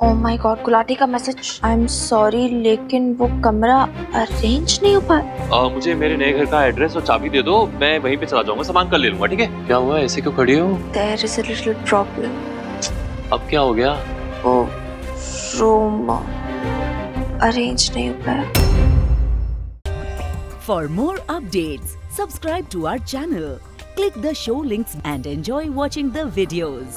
Oh my God Gulati का message I am sorry लेकिन वो कमरा अरेंज नहीं हो पाया आ, मुझे मेरे नए घर का एड्रेस और चाबी दे दो। मैं वहीं पे चला जाऊँगा सामान कर ले लूँगा ठीक है? क्या हुआ? ऐसे क्यों खड़ी हो? There is a little problem अब क्या हो गया? वो रूम अरेंज नहीं हो पाया। For more updates subscribe to our channel click the show links and enjoy watching the videos.